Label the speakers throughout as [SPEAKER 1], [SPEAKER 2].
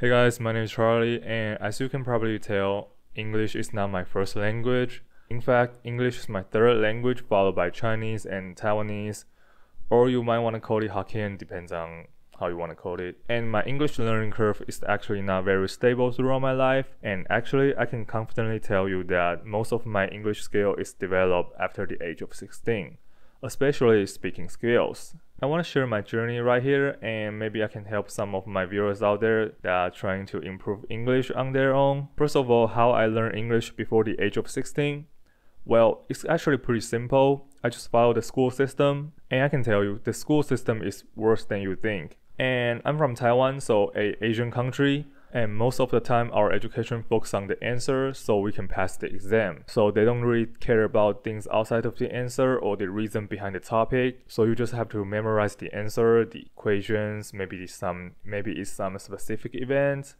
[SPEAKER 1] Hey guys, my name is Charlie, and as you can probably tell, English is not my first language. In fact, English is my third language, followed by Chinese and Taiwanese, or you might want to call it Hokkien, depends on how you want to call it. And my English learning curve is actually not very stable throughout my life, and actually, I can confidently tell you that most of my English skill is developed after the age of 16 especially speaking skills. I want to share my journey right here and maybe I can help some of my viewers out there that are trying to improve English on their own. First of all, how I learned English before the age of 16. Well, it's actually pretty simple. I just followed the school system and I can tell you the school system is worse than you think. And I'm from Taiwan, so a Asian country and most of the time our education focuses on the answer so we can pass the exam so they don't really care about things outside of the answer or the reason behind the topic so you just have to memorize the answer the equations maybe some maybe it's some specific event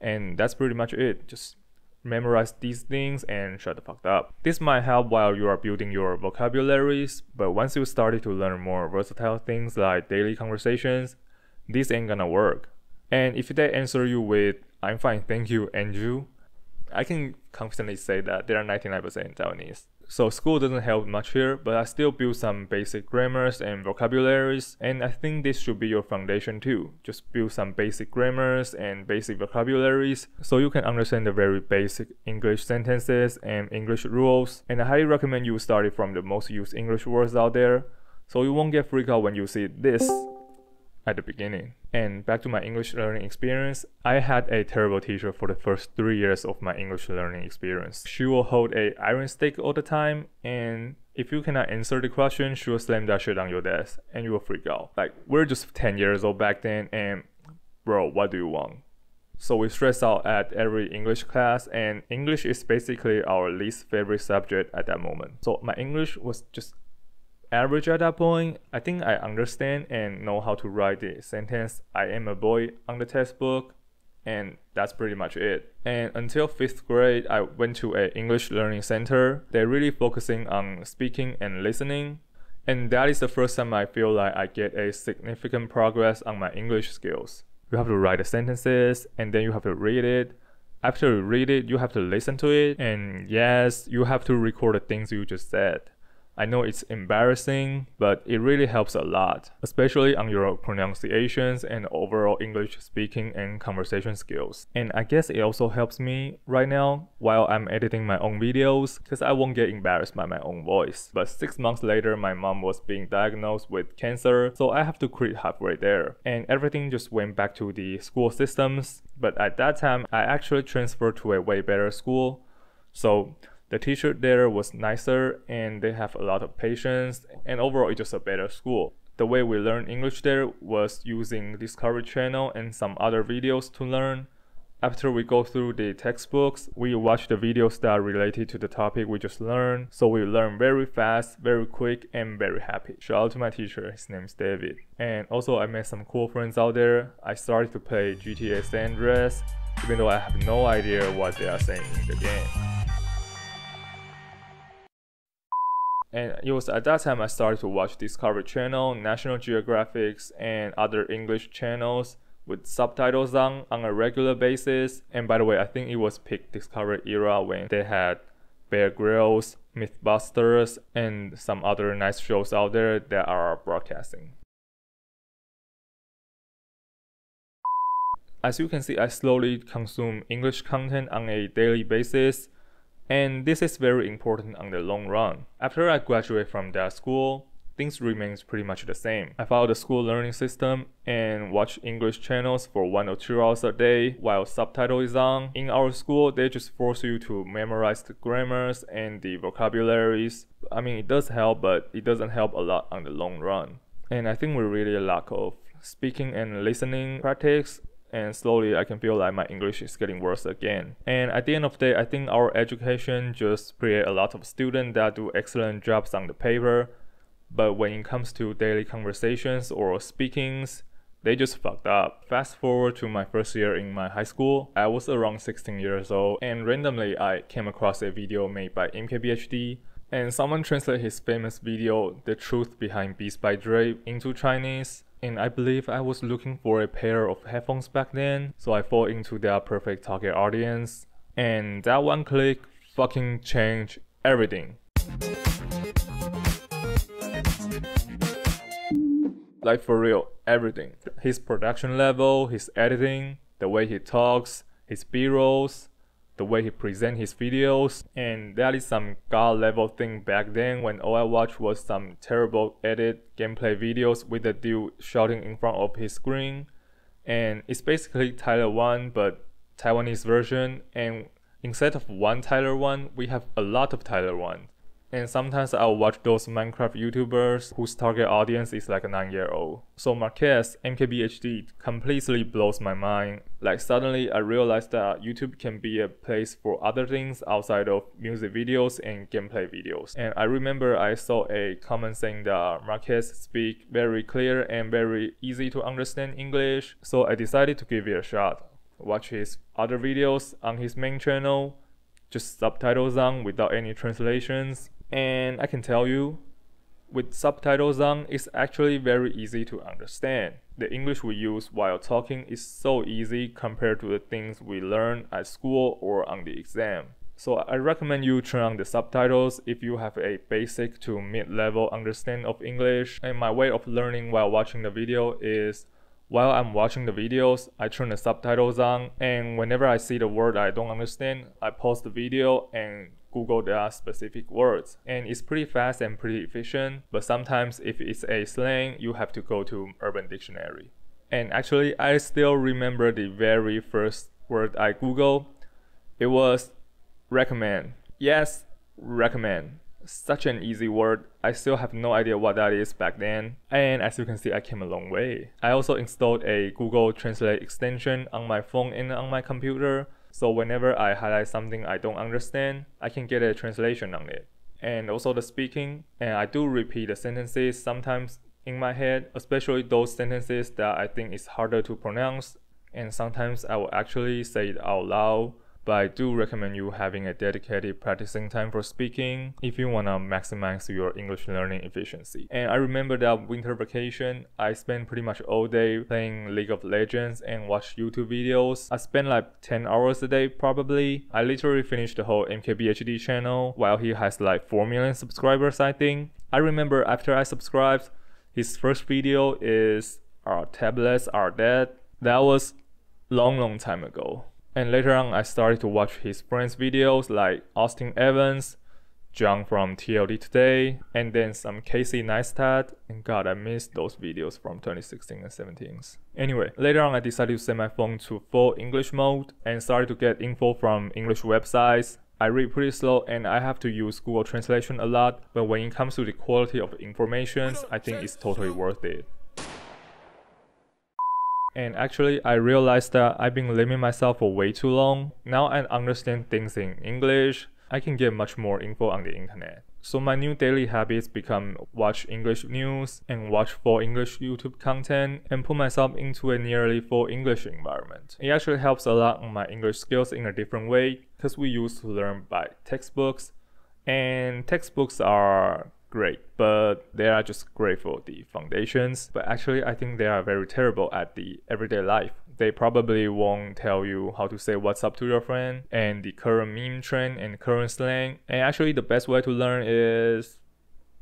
[SPEAKER 1] and that's pretty much it just memorize these things and shut the fuck up. This might help while you are building your vocabularies, but once you started to learn more versatile things like daily conversations, this ain't gonna work. And if they answer you with "I'm fine, thank you," and you, I can confidently say that they are 99% Taiwanese. So school doesn't help much here, but I still build some basic grammars and vocabularies, and I think this should be your foundation too. Just build some basic grammars and basic vocabularies so you can understand the very basic English sentences and English rules. And I highly recommend you start it from the most used English words out there, so you won't get freaked out when you see this at the beginning. And back to my English learning experience, I had a terrible teacher for the first three years of my English learning experience. She will hold a iron stick all the time, and if you cannot answer the question, she will slam that shit on your desk, and you will freak out. Like we're just 10 years old back then, and bro, what do you want? So we stress out at every English class, and English is basically our least favorite subject at that moment. So my English was just average at that point. I think I understand and know how to write the sentence I am a boy on the textbook and that's pretty much it. And until fifth grade, I went to a English learning center. They're really focusing on speaking and listening. And that is the first time I feel like I get a significant progress on my English skills. You have to write the sentences and then you have to read it. After you read it, you have to listen to it. And yes, you have to record the things you just said. I know it's embarrassing, but it really helps a lot, especially on your pronunciations and overall English speaking and conversation skills. And I guess it also helps me right now while I'm editing my own videos because I won't get embarrassed by my own voice. But six months later, my mom was being diagnosed with cancer, so I have to quit halfway there. And everything just went back to the school systems. But at that time, I actually transferred to a way better school. So the teacher there was nicer and they have a lot of patience and overall it's just a better school. The way we learned English there was using Discovery Channel and some other videos to learn. After we go through the textbooks, we watch the videos that are related to the topic we just learned. So we learn very fast, very quick, and very happy. Shout out to my teacher, his name is David. And also I met some cool friends out there. I started to play GTA San Andreas, even though I have no idea what they are saying in the game. And it was at that time I started to watch Discovery Channel, National Geographics, and other English channels with subtitles on on a regular basis. And by the way, I think it was peak Discovery era when they had Bear Grylls, Mythbusters, and some other nice shows out there that are broadcasting. As you can see, I slowly consume English content on a daily basis and this is very important on the long run. After I graduate from that school, things remains pretty much the same. I follow the school learning system and watch English channels for one or two hours a day while subtitle is on. In our school, they just force you to memorize the grammars and the vocabularies. I mean, it does help, but it doesn't help a lot on the long run. And I think we really lack of speaking and listening practice and slowly I can feel like my English is getting worse again. And at the end of the day, I think our education just create a lot of students that do excellent jobs on the paper, but when it comes to daily conversations or speakings, they just fucked up. Fast forward to my first year in my high school, I was around 16 years old, and randomly I came across a video made by MKBHD, and someone translated his famous video, The Truth Behind Beats by Dre, into Chinese and I believe I was looking for a pair of headphones back then, so I fall into their perfect target audience. And that one click fucking changed everything. Like for real, everything. His production level, his editing, the way he talks, his b-rolls, the way he present his videos, and that is some god level thing back then when all I watched was some terrible edit gameplay videos with the dude shouting in front of his screen. And it's basically Tyler 1 but Taiwanese version and instead of one Tyler 1, we have a lot of Tyler 1. And sometimes I'll watch those Minecraft YouTubers whose target audience is like a 9 year old. So Marques MKBHD completely blows my mind. Like suddenly I realized that YouTube can be a place for other things outside of music videos and gameplay videos. And I remember I saw a comment saying that Marques speak very clear and very easy to understand English. So I decided to give it a shot. Watch his other videos on his main channel just subtitles on without any translations and I can tell you, with subtitles on, it's actually very easy to understand. The English we use while talking is so easy compared to the things we learn at school or on the exam. So I recommend you turn on the subtitles if you have a basic to mid-level understanding of English. And my way of learning while watching the video is while I'm watching the videos, I turn the subtitles on and whenever I see the word I don't understand, I pause the video and Google their specific words. And it's pretty fast and pretty efficient, but sometimes if it's a slang, you have to go to Urban Dictionary. And actually, I still remember the very first word I Googled. It was recommend. Yes, recommend. Such an easy word. I still have no idea what that is back then. And as you can see, I came a long way. I also installed a Google Translate extension on my phone and on my computer so whenever I highlight something I don't understand, I can get a translation on it. And also the speaking, and I do repeat the sentences sometimes in my head, especially those sentences that I think is harder to pronounce. And sometimes I will actually say it out loud but I do recommend you having a dedicated practicing time for speaking if you want to maximize your English learning efficiency. And I remember that winter vacation, I spent pretty much all day playing League of Legends and watch YouTube videos. I spent like 10 hours a day probably. I literally finished the whole MKBHD channel while he has like 4 million subscribers I think. I remember after I subscribed, his first video is Our Tablets Are Dead. That was long long time ago. And later on, I started to watch his friends' videos like Austin Evans, John from TLD Today, and then some Casey Neistat. And God, I missed those videos from 2016 and 17. Anyway, later on, I decided to set my phone to full English mode and started to get info from English websites. I read pretty slow and I have to use Google Translation a lot, but when it comes to the quality of information, I think it's totally worth it. And actually, I realized that I've been limiting myself for way too long. Now I understand things in English. I can get much more info on the internet. So my new daily habits become watch English news and watch full English YouTube content and put myself into a nearly full English environment. It actually helps a lot on my English skills in a different way because we used to learn by textbooks and textbooks are great, but they are just great for the foundations. But actually, I think they are very terrible at the everyday life. They probably won't tell you how to say what's up to your friend and the current meme trend and current slang. And actually, the best way to learn is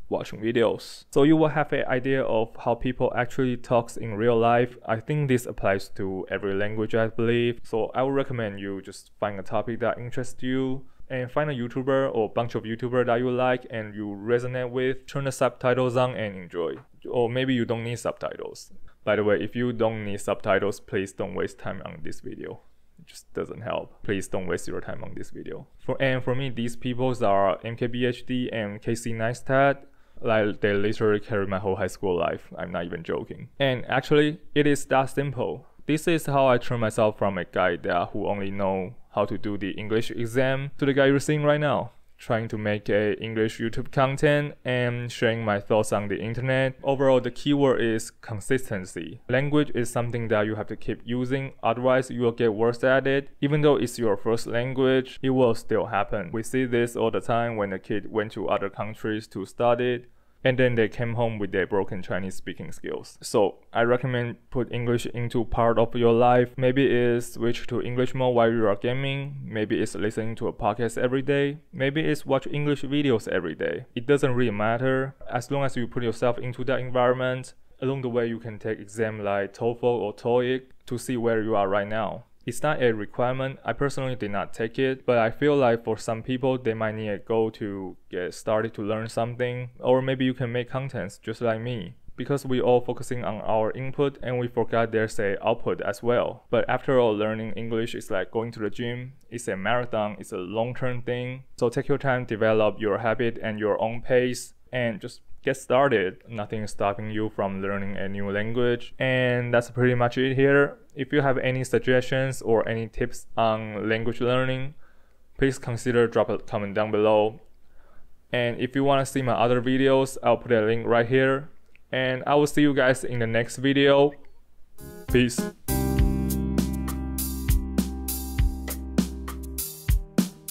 [SPEAKER 1] watching videos. So you will have an idea of how people actually talks in real life. I think this applies to every language I believe. So I would recommend you just find a topic that interests you and find a YouTuber or bunch of YouTuber that you like and you resonate with, turn the subtitles on and enjoy. Or maybe you don't need subtitles. By the way, if you don't need subtitles, please don't waste time on this video. It just doesn't help. Please don't waste your time on this video. For and for me, these peoples are MKBHD and Casey Neistat. Like they literally carry my whole high school life. I'm not even joking. And actually, it is that simple. This is how I turn myself from a guy that who only know how to do the English exam to the guy you're seeing right now. Trying to make a English YouTube content and sharing my thoughts on the internet. Overall, the keyword is consistency. Language is something that you have to keep using, otherwise you will get worse at it. Even though it's your first language, it will still happen. We see this all the time when a kid went to other countries to study and then they came home with their broken Chinese speaking skills. So I recommend put English into part of your life. Maybe it's switch to English mode while you are gaming. Maybe it's listening to a podcast every day. Maybe it's watch English videos every day. It doesn't really matter as long as you put yourself into that environment. Along the way, you can take exam like TOEFL or TOEIC to see where you are right now. It's not a requirement. I personally did not take it, but I feel like for some people, they might need a goal to get started to learn something, or maybe you can make contents just like me. Because we all focusing on our input and we forgot there's a output as well. But after all, learning English is like going to the gym. It's a marathon. It's a long-term thing. So take your time, develop your habit and your own pace, and just get started. Nothing is stopping you from learning a new language. And that's pretty much it here. If you have any suggestions or any tips on language learning, please consider drop a comment down below. And if you want to see my other videos, I'll put a link right here. And I will see you guys in the next video. Peace.